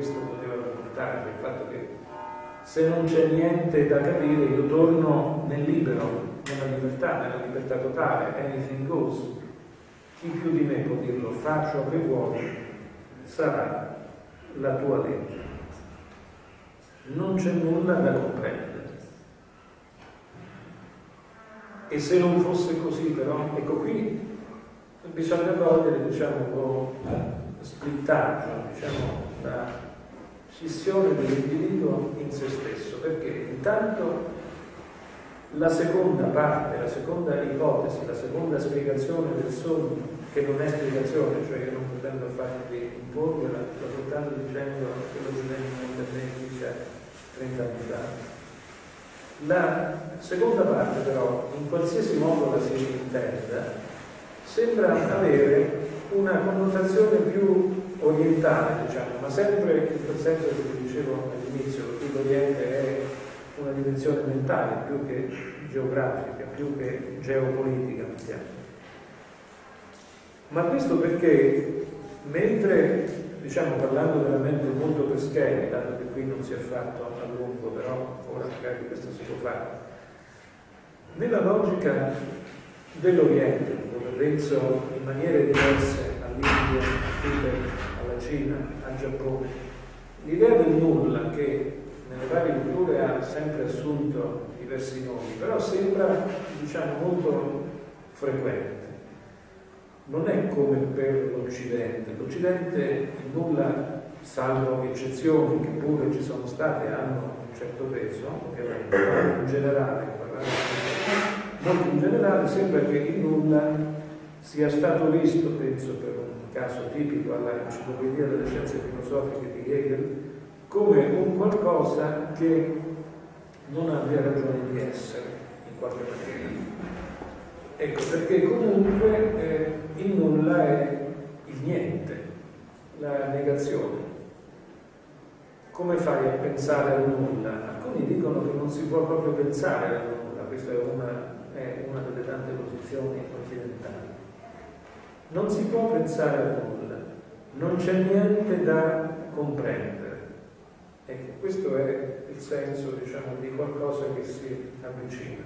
questo poteva comportare, il fatto che se non c'è niente da capire io torno nel libero, nella libertà, nella libertà totale, anything goes. Chi più di me può dirlo, fa ciò che vuoi, sarà la tua legge. Non c'è nulla da comprendere. E se non fosse così però, ecco qui bisogna togliere diciamo, un po' splittaggio, diciamo, la scissione dell'individuo in se stesso, perché intanto la seconda parte, la seconda ipotesi, la seconda spiegazione del sogno, che non è spiegazione, cioè io non pretendo farvi imporre, la sto soltanto dicendo che lo Giuliano dice 30 anni fa. La seconda parte però, in qualsiasi modo la si intenda, sembra avere una connotazione più orientale, diciamo, ma sempre in quel senso che vi dicevo all'inizio, che l'Oriente è una dimensione mentale più che geografica, più che geopolitica. Ma questo perché mentre, diciamo, parlando veramente molto per schemi, dato che qui non si è fatto a lungo, però ora magari questo si può fare, nella logica dell'Oriente, dove penso in maniere diverse all'India, al Tibet, Cina, al Giappone, l'idea del nulla che nelle varie culture ha sempre assunto diversi nomi, però sembra diciamo molto frequente. Non è come per l'Occidente, l'Occidente nulla, salvo eccezioni che pure ci sono state, hanno un certo peso, ovviamente, in generale, molto in generale sembra che il nulla sia stato visto, penso per un caso tipico alla enciclopedia delle scienze filosofiche di Hegel, come un qualcosa che non abbia ragione di essere in qualche maniera. Ecco, perché comunque eh, il nulla è il niente, la negazione. Come fai a pensare al nulla? Alcuni dicono che non si può proprio pensare al nulla, questa è una, è una delle tante posizioni occidentali. Non si può pensare al nulla, non c'è niente da comprendere. Ecco, questo è il senso, diciamo, di qualcosa che si avvicina.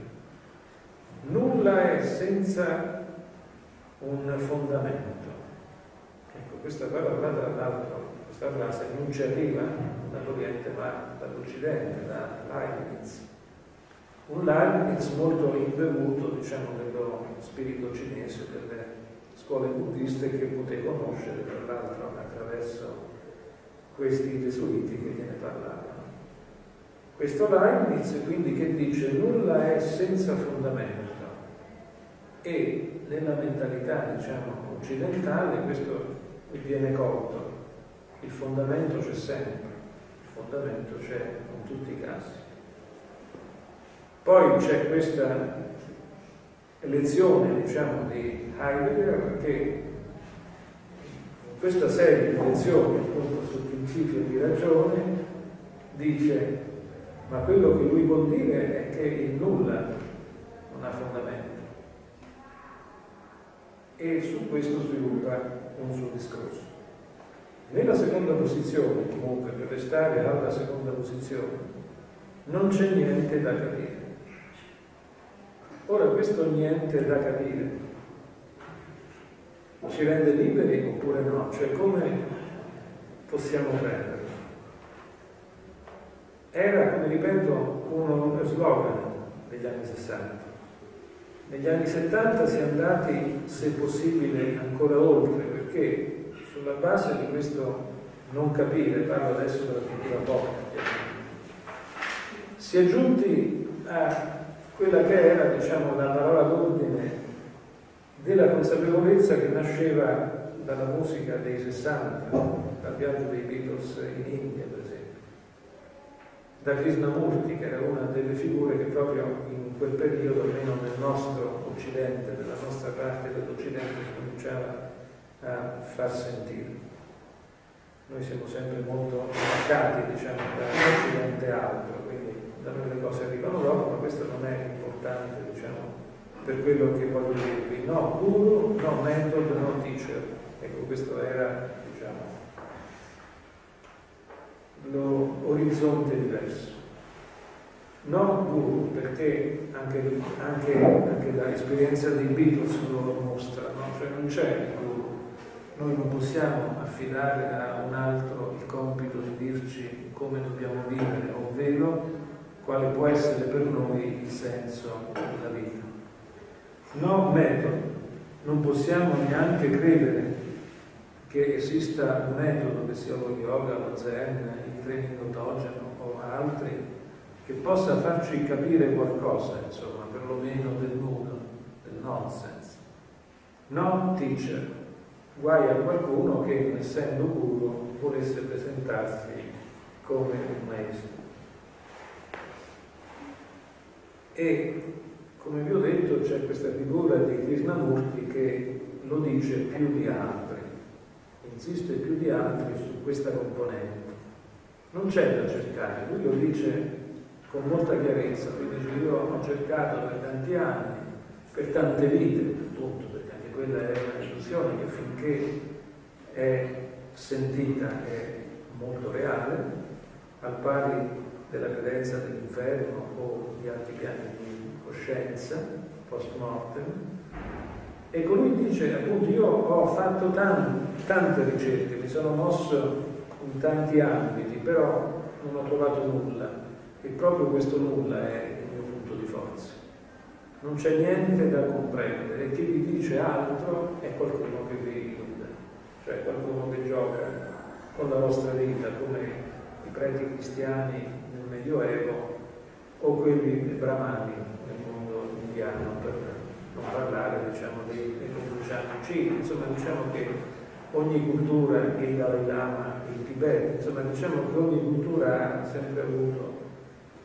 Nulla è senza un fondamento. Ecco, questa parola, tra questa frase non ci arriva dall'Oriente ma dall'Occidente, da Leibniz. Un Leibniz molto imbevuto, diciamo, dello spirito cinese, delle scuole buddiste che poteva conoscere, tra l'altro, attraverso questi gesuiti che gliene parlavano. Questo Leibniz quindi che dice nulla è senza fondamento e nella mentalità diciamo occidentale questo viene colto, il fondamento c'è sempre, il fondamento c'è in tutti i casi. Poi c'è questa lezione diciamo di Heidegger che questa serie di lezioni appunto sul principio di ragione dice ma quello che lui vuol dire è che il nulla non ha fondamento e su questo sviluppa un suo discorso. Nella seconda posizione, comunque, per restare alla seconda posizione, non c'è niente da capire. Ora questo niente da capire ci rende liberi oppure no? Cioè come possiamo prenderlo? Era, come ripeto, uno slogan degli anni 60. Negli anni 70 si è andati, se possibile, ancora oltre, perché sulla base di questo non capire, parlo adesso della cultura pop, si è giunti a quella che era, diciamo, la parola d'ordine della consapevolezza che nasceva dalla musica dei 60, dal viaggio dei Beatles in India, per esempio, da Krishnamurti, che era una delle figure che proprio in quel periodo, almeno nel nostro Occidente, nella nostra parte dell'Occidente, cominciava a far sentire. Noi siamo sempre molto attaccati, diciamo, da Occidente altro, quindi le cose arrivano dopo, ma questo non è importante, diciamo, per quello che voglio dirvi. No guru, no method, no teacher. Ecco, questo era, diciamo, l'orizzonte diverso. Non guru, perché anche, anche, anche l'esperienza dei Beatles lo mostra, no? cioè non c'è il guru. Noi non possiamo affidare a un altro il compito di dirci come dobbiamo vivere, ovvero quale può essere per noi il senso della vita. No metodo, non possiamo neanche credere che esista un metodo, che sia lo yoga, lo zen, il training autogeno o altri, che possa farci capire qualcosa, insomma, perlomeno del nudo, del nonsense. No teacher, guai a qualcuno che, essendo guru, volesse presentarsi come un maestro. E come vi ho detto c'è questa figura di Krishnamurti che lo dice più di altri, insiste più di altri su questa componente. Non c'è da cercare, lui lo dice con molta chiarezza, lui dice io ho cercato per tanti anni, per tante vite, appunto, perché anche quella è una illusione che finché è sentita è molto reale, al pari della credenza dell'inferno o di altri piani di coscienza post mortem. E colui dice appunto io ho fatto tante, tante ricerche, mi sono mosso in tanti ambiti, però non ho trovato nulla e proprio questo nulla è il mio punto di forza. Non c'è niente da comprendere chi vi dice altro è qualcuno che vi illude, cioè qualcuno che gioca con la vostra vita come preti cristiani nel Medioevo o quelli brahmani nel mondo indiano, per non parlare diciamo, dei, dei confuciani. Insomma diciamo che ogni cultura, il Dalai Lama, il Tibet, insomma diciamo che ogni cultura ha sempre avuto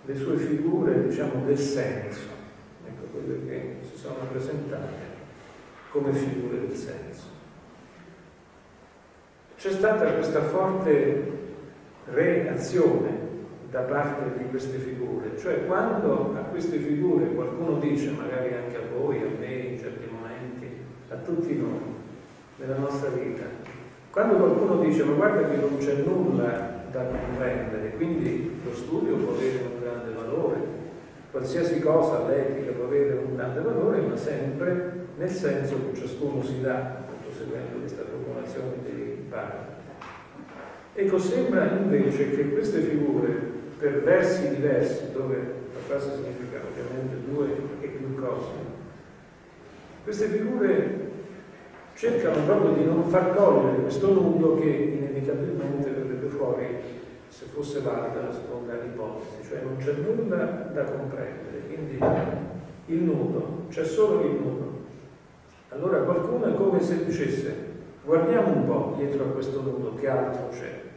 le sue figure, diciamo, del senso, ecco, quelle che si sono presentate come figure del senso. C'è stata questa forte reazione da parte di queste figure, cioè quando a queste figure qualcuno dice, magari anche a voi, a me in certi momenti, a tutti noi, nella nostra vita, quando qualcuno dice ma guarda che non c'è nulla da comprendere, quindi lo studio può avere un grande valore, qualsiasi cosa, l'etica può avere un grande valore, ma sempre nel senso che ciascuno si dà, appunto seguendo questa formulazione dei padri. Ecco, sembra invece che queste figure, per versi diversi, dove la frase significa ovviamente due e più cose, queste figure cercano proprio di non far cogliere questo nudo che inevitabilmente verrebbe fuori se fosse valida la seconda ipotesi, cioè non c'è nulla da comprendere, quindi il nudo, c'è solo il nudo. Allora qualcuno è come se dicesse guardiamo un po' dietro a questo nudo, che altro c'è.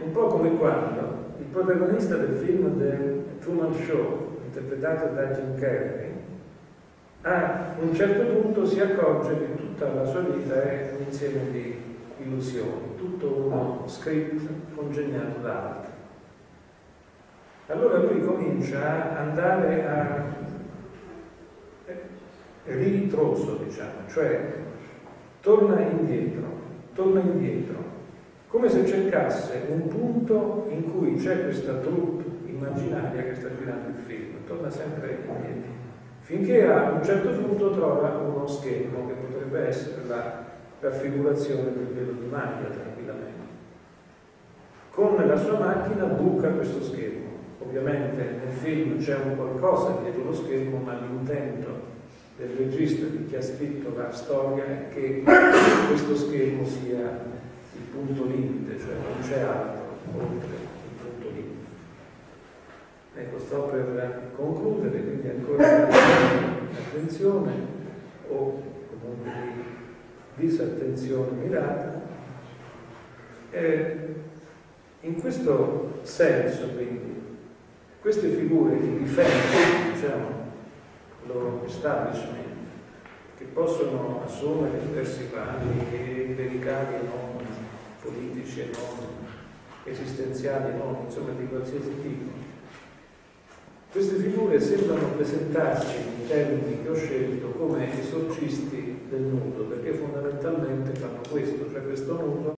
Un po' come quando il protagonista del film The Truman Show, interpretato da Jim Carrey, a un certo punto si accorge che tutta la sua vita è un insieme di illusioni, tutto uno script congegnato da altri. Allora lui comincia ad andare a ritroso, diciamo, cioè torna indietro, torna indietro, come se cercasse un punto in cui c'è questa troupe immaginaria che sta girando il film, torna sempre indietro finché a un certo punto trova uno schermo che potrebbe essere la raffigurazione del velo di maglia tranquillamente. Con la sua macchina buca questo schermo. Ovviamente nel film c'è un qualcosa dietro lo schermo, ma l'intento del regista, di chi ha scritto la storia, è che questo schermo sia il punto limite, cioè non c'è altro oltre Ecco, sto per concludere, quindi ancora attenzione o comunque di disattenzione mirata. Eh, in questo senso, quindi, queste figure che difendono, diciamo, lo establishment, che possono assumere diversi panni, clericali e non, politici e non, esistenziali e insomma di qualsiasi tipo, queste figure sembrano presentarsi in termini che ho scelto come esorcisti del nudo, perché fondamentalmente fanno questo, cioè questo nudo